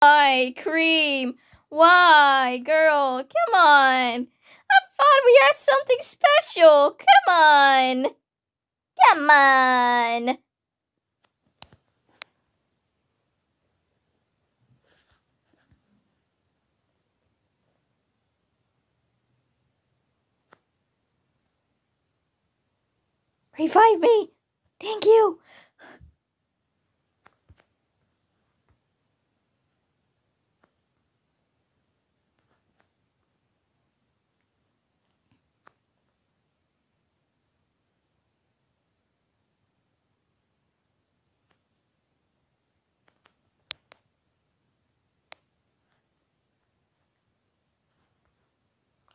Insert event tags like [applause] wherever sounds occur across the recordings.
Why, Cream? Why, girl? Come on. I thought we had something special. Come on. Come on. Revive me. Thank you.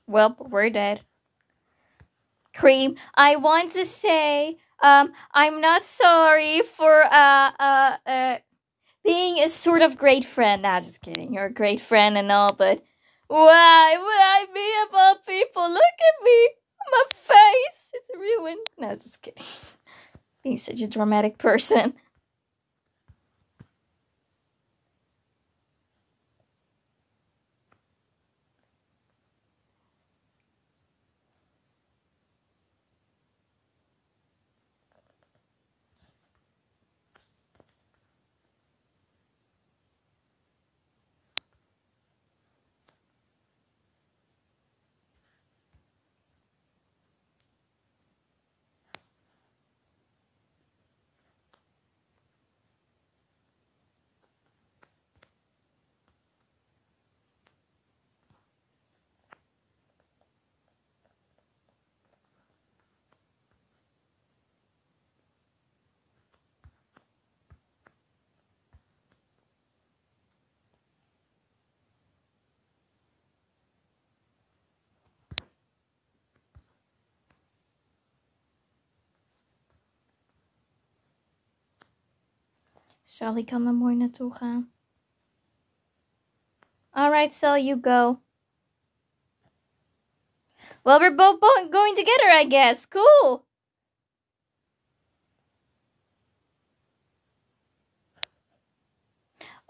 Well, we're dead. Cream, I want to say, um, I'm not sorry for, uh, uh, uh, being a sort of great friend. Nah, just kidding. You're a great friend and all, but why, why me of all people? Look at me. My face. It's ruined. No, just kidding. [laughs] Being such a dramatic person. Sally kan er mooi naartoe gaan. Alright, so you go. Well, we're both going together, I guess. Cool.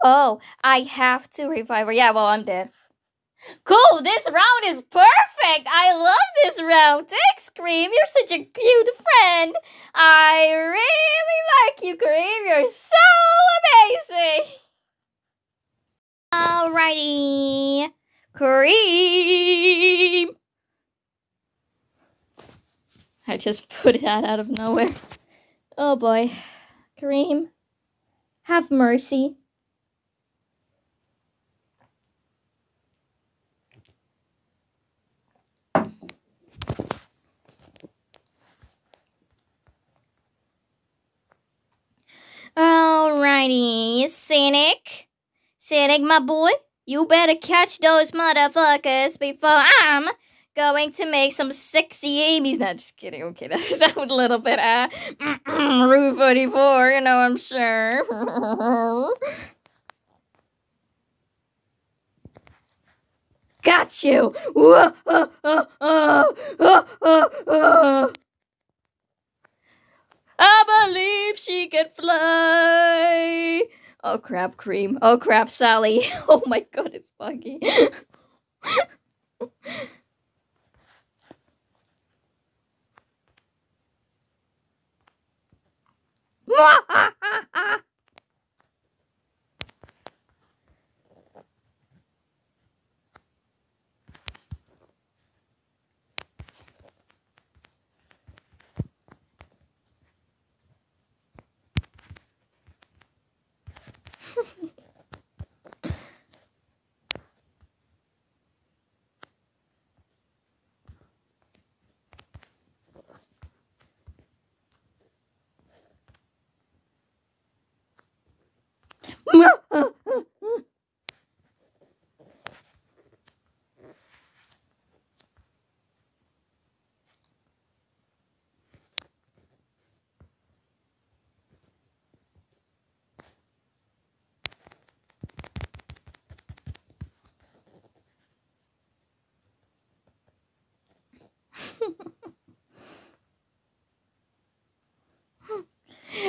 Oh, I have to revive her. Yeah, well, I'm dead. Cool, this round is perfect. I love this round. Thanks, Cream. You're such a cute friend. I really like you, Cream. You're so amazing. Alrighty. Cream. I just put that out of nowhere. Oh boy. Cream. Have mercy. Alrighty, Cynic. Cynic, my boy, you better catch those motherfuckers before I'm going to make some sexy Amy's. Not just kidding. Okay, [laughs] that sounds a little bit uh, Rue 44, you know, I'm sure. [laughs] Got you. Uh, uh, uh, I believe she can fly. Oh crap, Cream. Oh crap, Sally. [laughs] Oh my god, it's buggy. [laughs]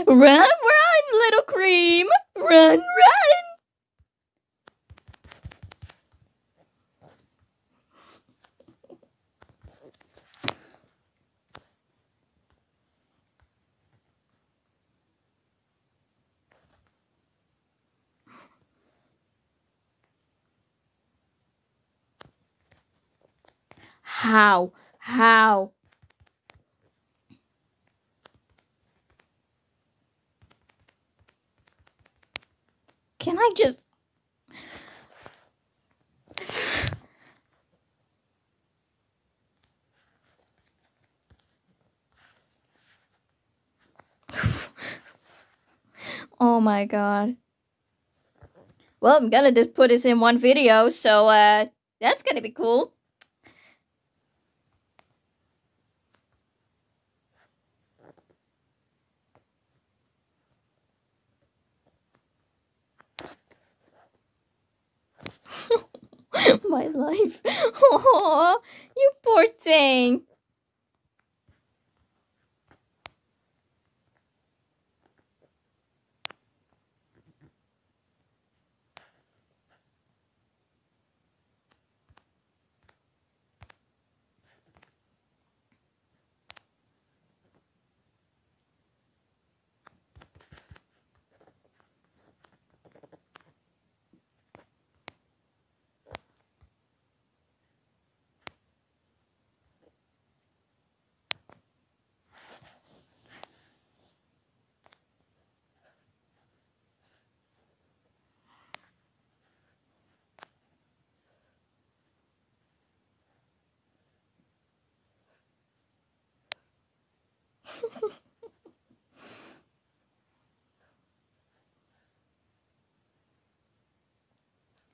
Run, run, little cream. Run, run. How? How? Just. [sighs] oh my god. Well, I'm gonna just put this in one video, so uh, that's gonna be cool. [laughs] my life. [laughs] Oh, you poor thing.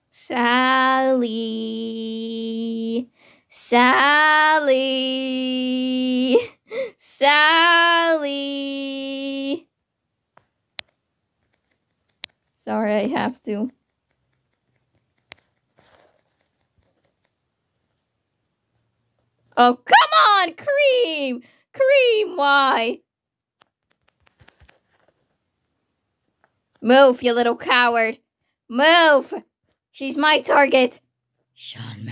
Sally, Sally, Sally. Sorry, I have to. Oh, come on, Cream! Cream, why? Move, you little coward. Move! She's my target. Sean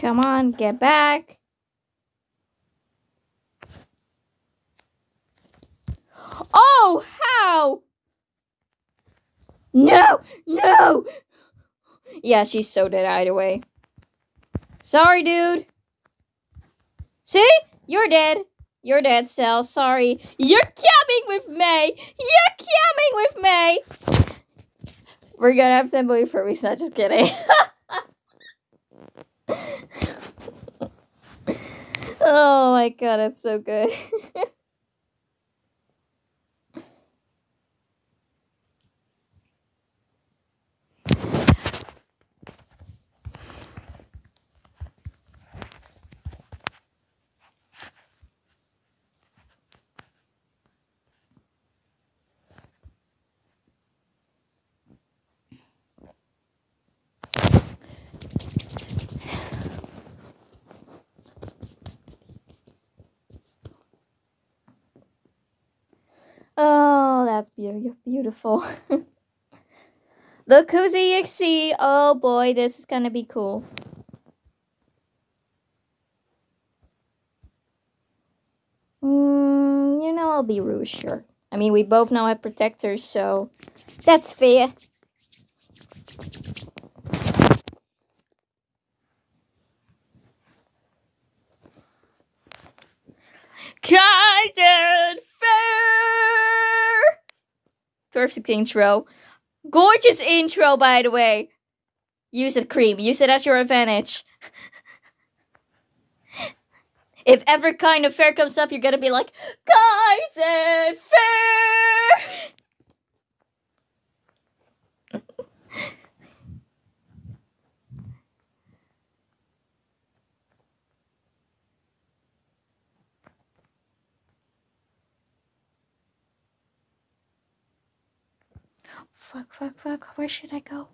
Come on, get back. Oh, how? No, no. Yeah, she's so dead either way. Sorry, dude. See? You're dead. You're dead, Cell. Sorry. You're coming with me. You're coming with me. We're gonna have to believe for Not just kidding. [laughs] oh my god, it's so good. [laughs] Oh, that's be- beautiful. [laughs] Look who's EXE. Oh boy, this is gonna be cool. Mm, you know, I'll be Rouge, sure. I mean, we both now have protectors, so that's fair. Kind fair. Perfect intro. Gorgeous intro, by the way. Use it, Cream. Use it as your advantage. [laughs] if ever kind of fair comes up, you're gonna be like, kind and eh, fair. Fuck, fuck, fuck. Where should I go?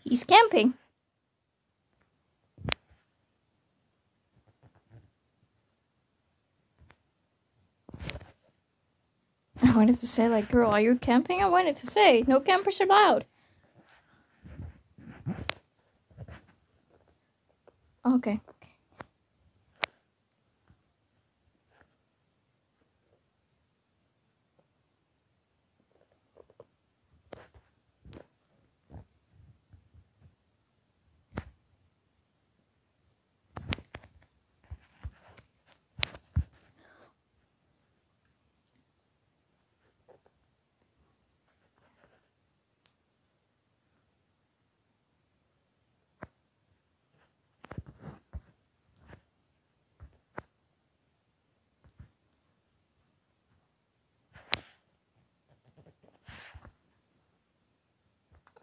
He's camping. Wanted to say, like, girl, are you camping? I wanted to say, no campers allowed. Mm-hmm. Okay.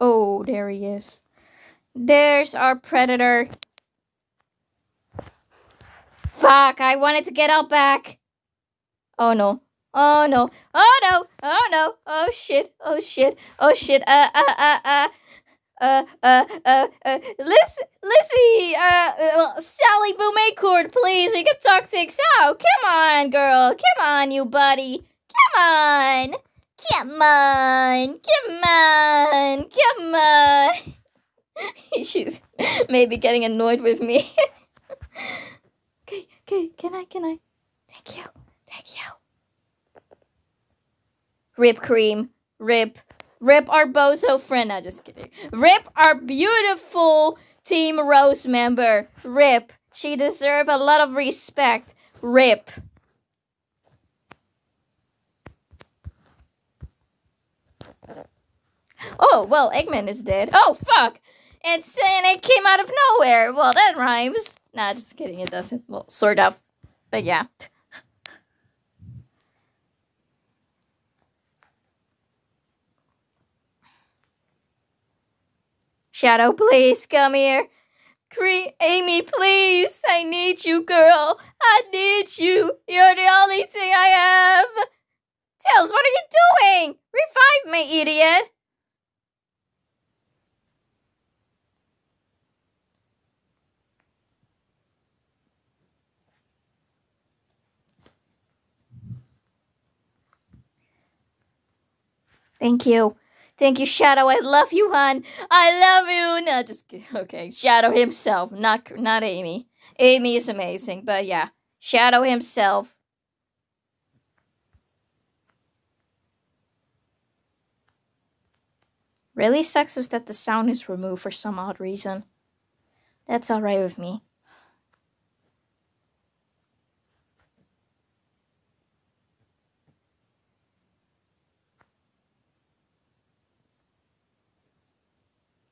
Oh, there he is. There's our predator. Fuck, I wanted to get out back. Oh no. Oh no. Oh no. Oh no. Oh shit. Oh shit. Oh shit. Uh uh uh uh. Uh, uh, uh, uh, listen, Lissy, uh, uh, Sally Boom Acorn, please, we can talk things out. Come on, girl. Come on, you buddy. Come on. Come on, come on, come on. [laughs] She's maybe getting annoyed with me. [laughs] okay, okay, can I, can I? Thank you, thank you. Rip cream, rip, rip our bozo friend. Not just kidding. Rip our beautiful Team Rose member. Rip. She deserves a lot of respect. Rip. Oh, well, Eggman is dead. Oh, fuck! And, and it came out of nowhere. Well, that rhymes. Nah, just kidding. It doesn't. Well, sort of. But yeah. Shadow, please come here. Cree, Amy, please. I need you, girl. I need you. You're the only thing I have. Tails, what are you doing? Revive me, idiot. Thank you. Thank you, Shadow. I love you, hon. I love you. No, just okay. Shadow himself, not not Amy. Amy is amazing, but yeah, Shadow himself. Really sucks is that the sound is removed for some odd reason. That's alright with me.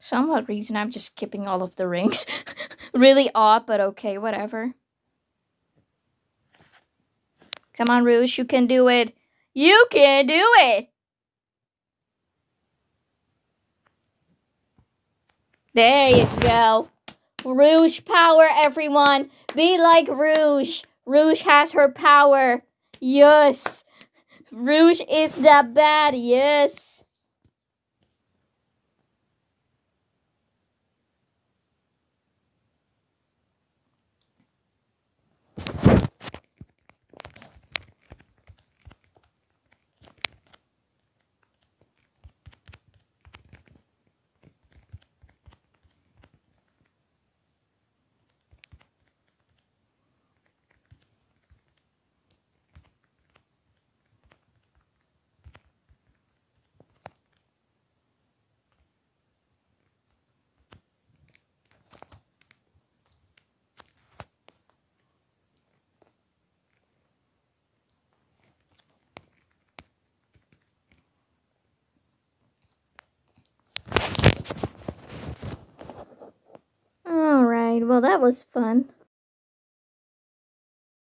Some odd reason, I'm just skipping all of the rings. [laughs] really odd, but okay, whatever. Come on, Rouge, you can do it. You can do it! There you go. Rouge power, everyone. Be like Rouge. Rouge has her power. Yes. Rouge is that bad. Yes. Well, that was fun.